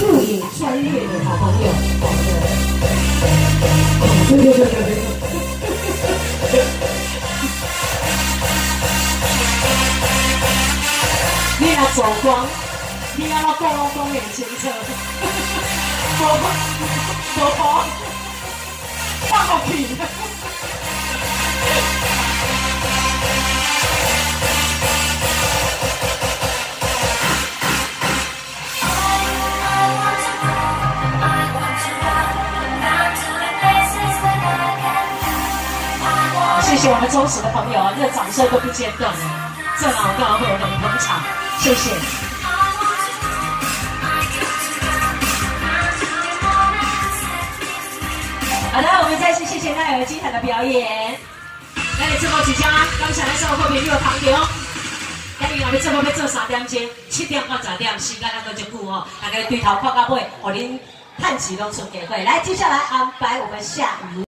录影专业的好朋友，你要走光，你阿我讲拢讲袂清楚，无无无，放个屁谢谢我们忠实的朋友啊，这掌声都不间断，这老高会冷捧场，谢谢。好的，我们再次谢谢奈尔精彩的表演。来，这波几家，刚才的时候后面又有唐牛。今日我们这波要做三点钟，七点到十点，时间还够足久哦。大家对头看到尾，我您探起都出给会。来，接下来安排我们下一。